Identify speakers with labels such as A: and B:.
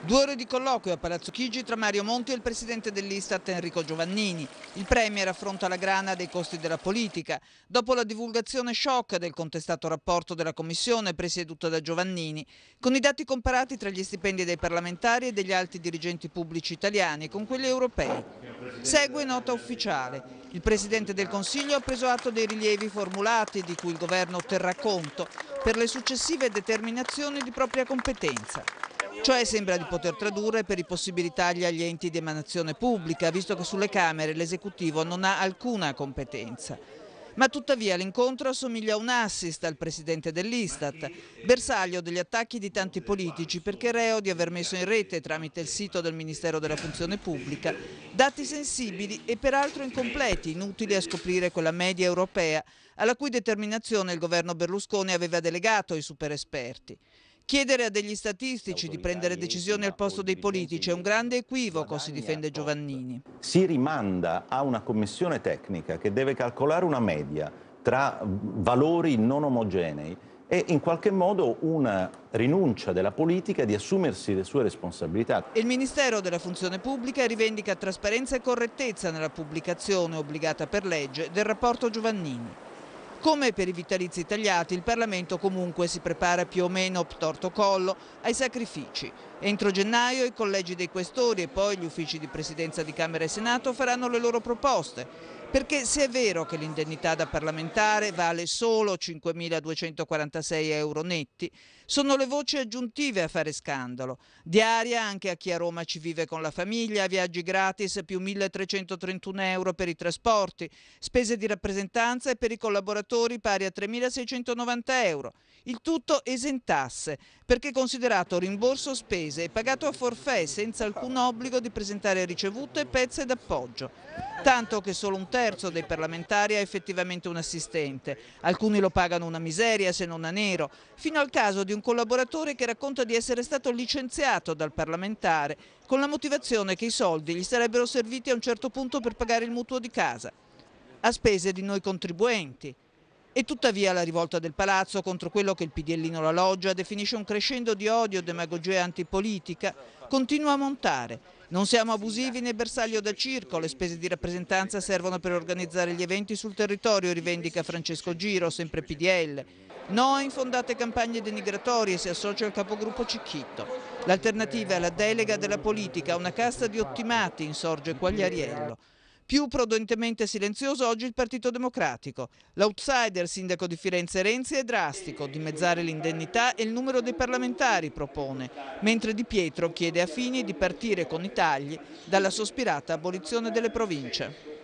A: Due ore di colloquio a Palazzo Chigi tra Mario Monti e il presidente dell'Istat Enrico Giovannini. Il Premier affronta la grana dei costi della politica. Dopo la divulgazione shock del contestato rapporto della Commissione presieduta da Giovannini, con i dati comparati tra gli stipendi dei parlamentari e degli alti dirigenti pubblici italiani con quelli europei. Segue nota ufficiale. Il Presidente del Consiglio ha preso atto dei rilievi formulati di cui il Governo terrà conto per le successive determinazioni di propria competenza. Cioè sembra di poter tradurre per i possibili tagli agli enti di emanazione pubblica, visto che sulle Camere l'esecutivo non ha alcuna competenza. Ma tuttavia l'incontro assomiglia a un assist al presidente dell'Istat, bersaglio degli attacchi di tanti politici perché reo di aver messo in rete tramite il sito del Ministero della Funzione Pubblica dati sensibili e peraltro incompleti, inutili a scoprire quella media europea alla cui determinazione il governo Berlusconi aveva delegato i super esperti. Chiedere a degli statistici di prendere decisioni al posto dei politici è un grande equivoco, si difende Giovannini.
B: Si rimanda a una commissione tecnica che deve calcolare una media tra valori non omogenei e in qualche modo una rinuncia della politica di assumersi le sue responsabilità.
A: Il Ministero della Funzione Pubblica rivendica trasparenza e correttezza nella pubblicazione obbligata per legge del rapporto Giovannini. Come per i vitalizi tagliati, il Parlamento comunque si prepara più o meno torto collo ai sacrifici. Entro gennaio i collegi dei questori e poi gli uffici di presidenza di Camera e Senato faranno le loro proposte. Perché se è vero che l'indennità da parlamentare vale solo 5.246 euro netti, sono le voci aggiuntive a fare scandalo. Diaria anche a chi a Roma ci vive con la famiglia, viaggi gratis più 1.331 euro per i trasporti, spese di rappresentanza e per i collaboratori pari a 3.690 euro. Il tutto esentasse, perché considerato rimborso spese e pagato a forfè senza alcun obbligo di presentare ricevute, pezze d'appoggio. Tanto che solo un terzo dei parlamentari ha effettivamente un assistente, alcuni lo pagano una miseria se non a nero, fino al caso di un collaboratore che racconta di essere stato licenziato dal parlamentare con la motivazione che i soldi gli sarebbero serviti a un certo punto per pagare il mutuo di casa, a spese di noi contribuenti. E tuttavia la rivolta del palazzo contro quello che il PDLino La Loggia definisce un crescendo di odio, demagogia antipolitica continua a montare. Non siamo abusivi né bersaglio da circo, le spese di rappresentanza servono per organizzare gli eventi sul territorio, rivendica Francesco Giro, sempre PDL. No a infondate campagne denigratorie, si associa al capogruppo Cicchitto. L'alternativa è la delega della politica, una casta di ottimati, insorge Quagliariello. Più prudentemente silenzioso oggi il Partito Democratico. L'outsider sindaco di Firenze Renzi è drastico, dimezzare l'indennità e il numero dei parlamentari propone, mentre Di Pietro chiede a Fini di partire con i tagli dalla sospirata abolizione delle province.